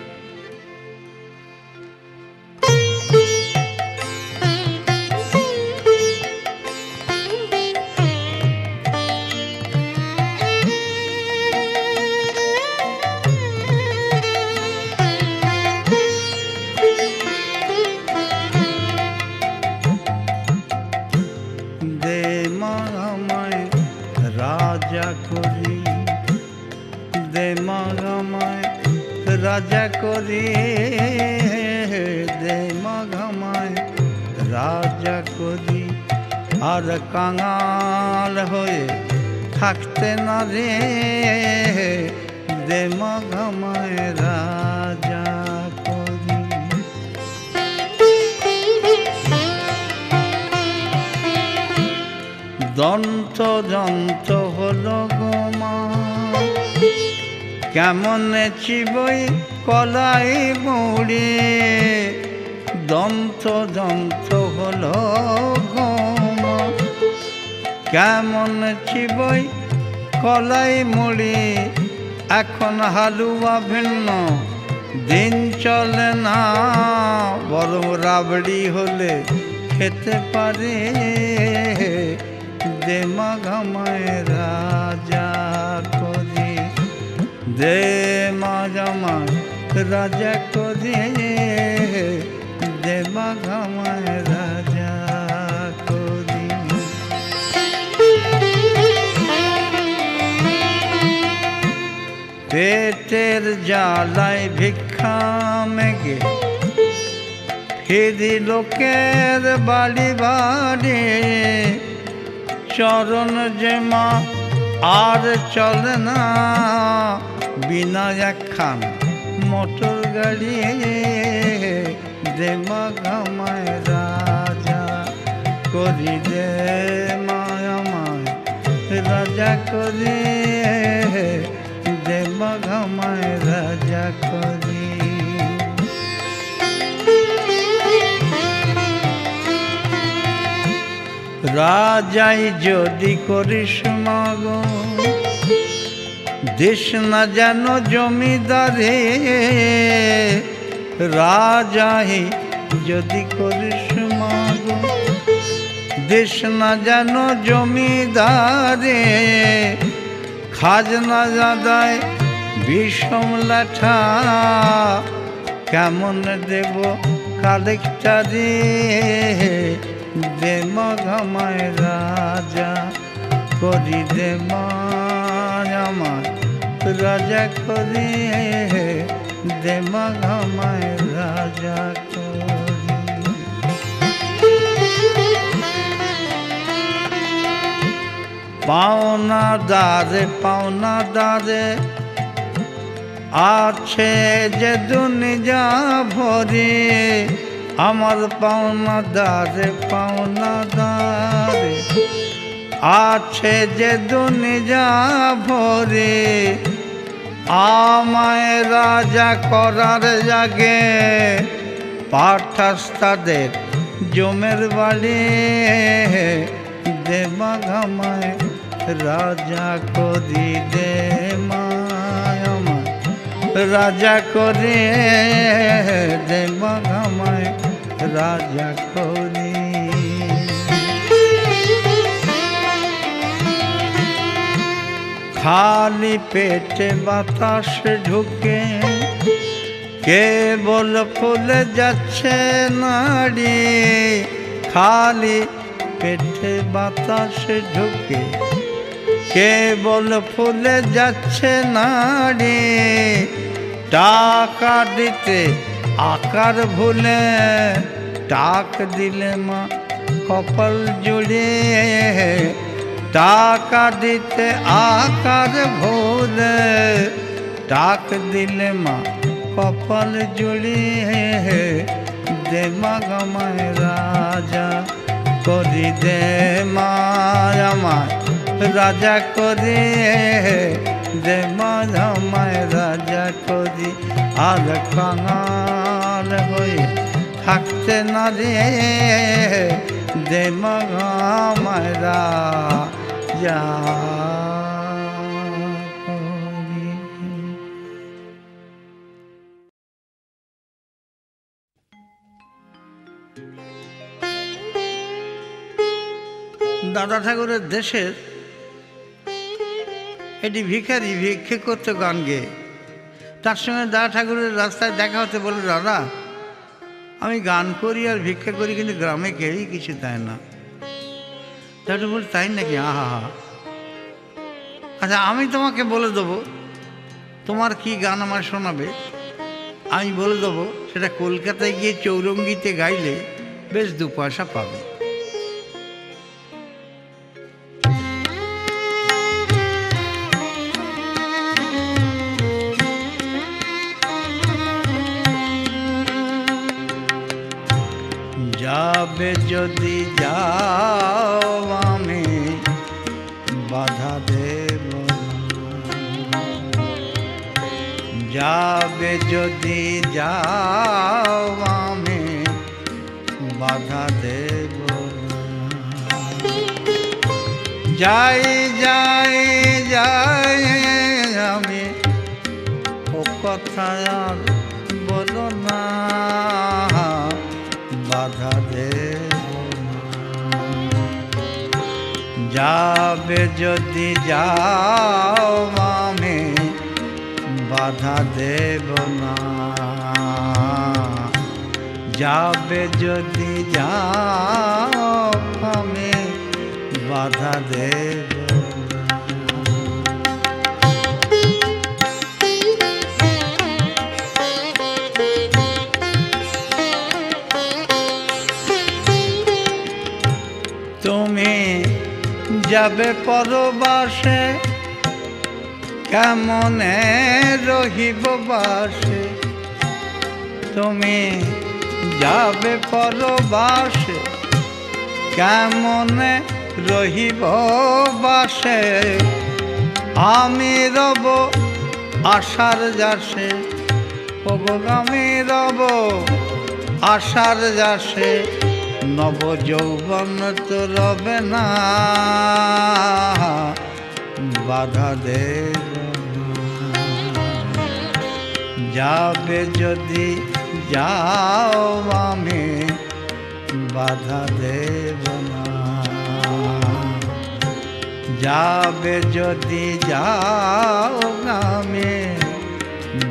কাঙাল হয়ে থাকতে না রে। দে মা আমায় রাজা করি। দন্ত দন্ত হলো গোমা কেমন চিবই কলাই মুড়ি। দন্ত দন্ত হলো কেমন চিবই কলাই মুড়ি, এখন হালুয়া ভিন্ন, দিন চলে না, বরং রাবড়ি হলে খেতে পারে দে মাগামায় রাজা করি দে মাগামায় রাজা করি দে মাগামায় রাজা পেটের জ্বালায় ভিক্ষা মেগে। ফিরি লোকের বাড়ি বাড়ি চরণ যে মা, আর চলে না। বিনা একখান মোটর গাড়ি দেমা গামায় রাজা করি দে মায়ামায় রাজা করি। দেমা গামায় রাজা করি। রাজাই যদি করিস মাগ দেশ না যেন জমিদারে। রাজাই যদি করিস মাগ দেশ না যেন জমিদারে। খাজনা জাদায় বিষম লাঠা, কেমন দেব কালেক্টারে দে মঘামায় রাজা করি দে রাজা করি দে রাজা পাওনা দারে পাওনা দারে। আছে যে দুনিয়া ভরে, আমার পাওনা দারে পাওনা দারে। আছে যে দুনিয়া ভরে, আমায় রাজা করার জাগে পাঠাস তাদের জমের বাড়ি দেবা ঘামায়। রাজা করি দে রাজা করে ঘামায় রাজা করি খালি পেটে বাতাস ঢুকে কেবল ফুলে যাচ্ছে নাড়ি খালি পেটে বাতাস ঢুকে কেবল ফুলে যাচ্ছে না রে টাকা দিতে আকার ভুলে। টাক দিলে মা কপাল জুড়ে। টাকা দিতে আকার ভুলে। টাক দিলে মা কপাল জুড়ে। দে মা গামায় রাজা করি দে মায় আমায়। রাজা করে দে মায় রাজা করি আর কাঙাল হয়ে থাকতে না রে দে মায় রাজা দাদা ঠাকুরের দেশের এটি ভিখারি ভিক্ষে করতে গান গেয়ে তার সঙ্গে দাদা ঠাকুরের রাস্তায় দেখা হতে বলে দাদা, আমি গান করি আর ভিক্ষা করি, কিন্তু গ্রামে কেউই কিছু দেয় না। দাদা বল তাই নাকি? আহা হা আচ্ছা আমি তোমাকে বলে দেবো, তোমার কি গান আমার শোনাবে? আমি বলে দেবো, সেটা কলকাতায় গিয়ে চৌরঙ্গিতে গাইলে বেশ দু পয়সা পাবে। যাবে যদি যাও আমি বাধা দেব। যাবে যদি যাও আমি বাধা দেব। যাই যাই যাই, আমি ও কথা বলো না বাধা যাবে যদি যাও মামে বাধা দেব না। যাবে যদি যাও আমি বাধা দেব যাবে পরবাসে, কেমনে রহিব বাসে? তুমি যাবে পরবাসে, কেমনে রহিব বাসে? আমি রব আশার যাসে আমি রব আশার যাসে। নব যৌবন তো রবে না। বাধা না। যাবে যদি যাও আমি, বাধা দেব না। যাবে যদি যাও আমি,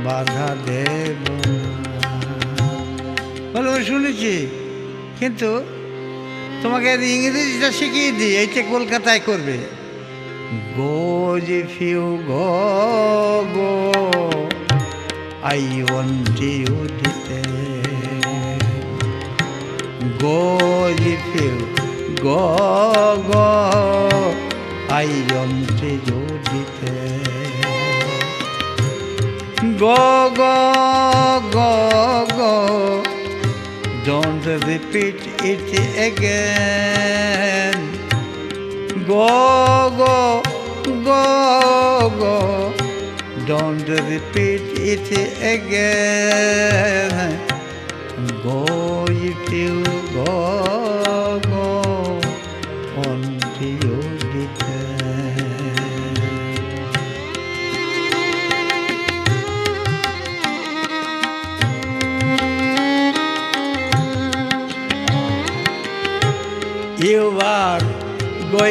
বাধা দেব বলে, শুনেছি। কিন্তু তোমাকে ইংরেজিটা শিখিয়ে দিই এইটা কলকাতায় করবে goes if you go go I want you দিতে goes if you go go I want you দিতে go, go. Don't repeat it again. Go, go, go, go. Don't repeat it again.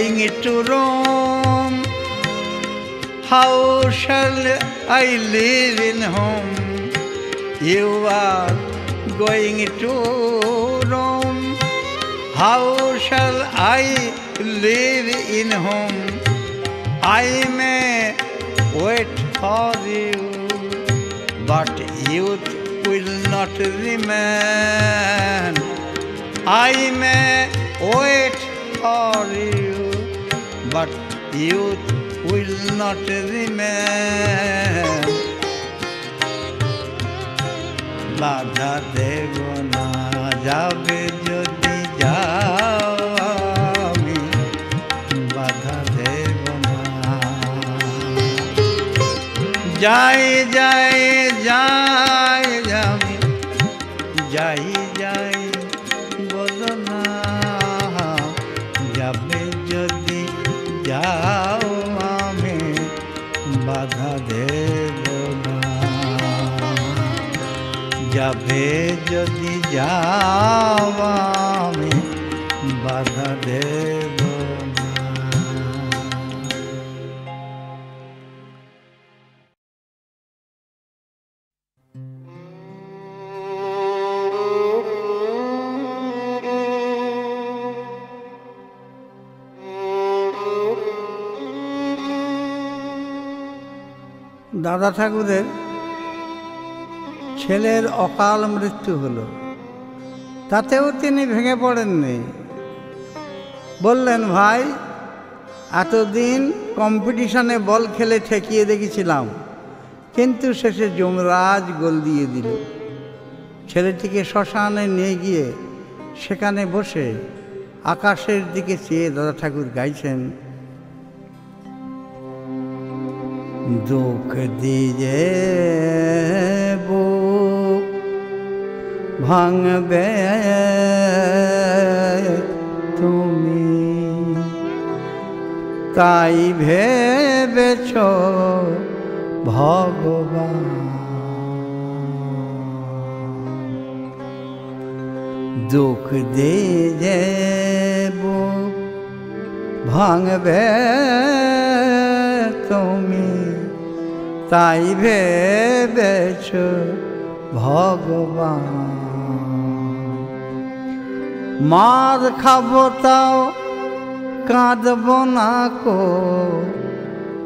Going to Rome. How shall I live in home? You are going to Rome. How shall I live in home? I may wait for you, but youth will not remain. I may wait for you, but youth will not remain. বাধা দেব না, যাবে যদি যাও আমি, বাধা দেব না যাই যাই যাই যদি আমি বাধা দেব দাদা ঠাকুরের ছেলের অকাল মৃত্যু হলো। তাতেও তিনি ভেঙে পড়েননি। বললেন, ভাই, এতদিন কম্পিটিশনে বল খেলে ঠেকিয়ে দেখেছিলাম, কিন্তু শেষে যমরাজ গোল দিয়ে দিল। ছেলেটিকে শ্মশানে নিয়ে গিয়ে সেখানে বসে আকাশের দিকে চেয়ে দাদা ঠাকুর গাইছেন, দুঃখ দিয়ে ভাঙবে তুমি। তাই ভেবেছ ভগবান। দুঃখ দিয়ে বুক ভাঙবে তুমি তাই ভেবেছ ভগবান। মার খাব তাও কাঁদব না কো।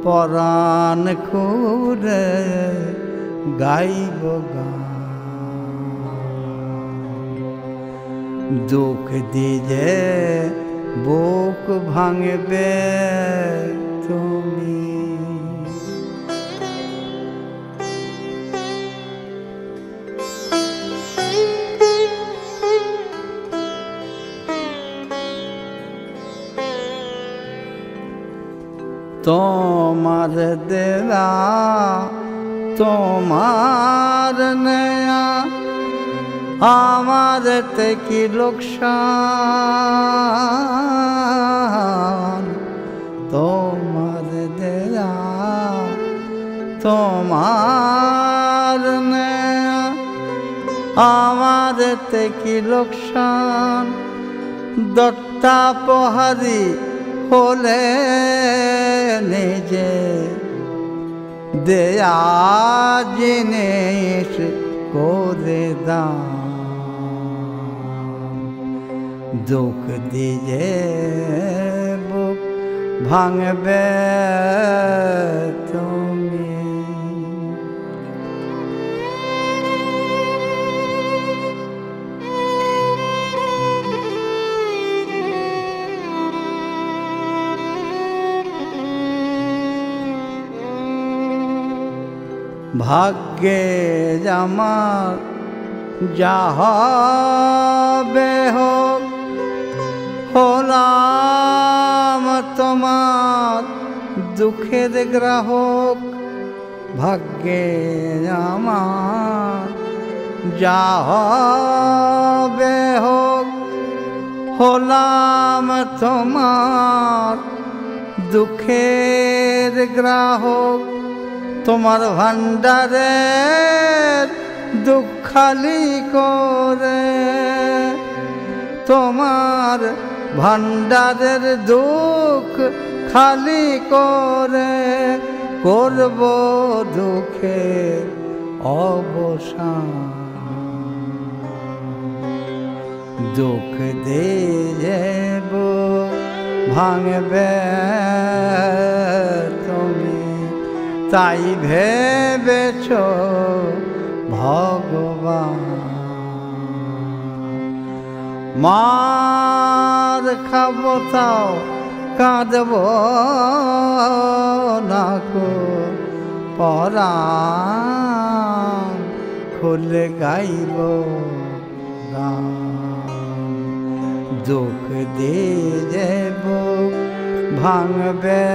পরাণ খুরে গাইব দুঃখ দিয়ে বুক ভাঙবে তুমি। তোমার দেলা তোমার নেয়া, আমার তে কি লোকসান? তোমার দেয়া, তোমার নেয়া, আমার তে কি লোকসান? দত্তা পহারি হলে निजे दया जनेश कोर भंग भङ्ग আমার যা হবে হোক হলাম তোমার দুঃখের গ্রাহক ভাগ্যে আমার যা হবে হোক হলাম তোমার দুঃখের গ্রাহক তোমার ভান্ডারের দুঃখালি করে। তোমার ভান্ডারের দুঃখ খালি করে। করব দুঃখের অবসান। দুঃখ দিয়ে ভাঙবে তুমি। তাই ভেবেছ ভগবান? মার খাব তাও কাঁদব না কো পরাণ খুলে গাইব দুঃখ দিয়ে যাব ভাঙবে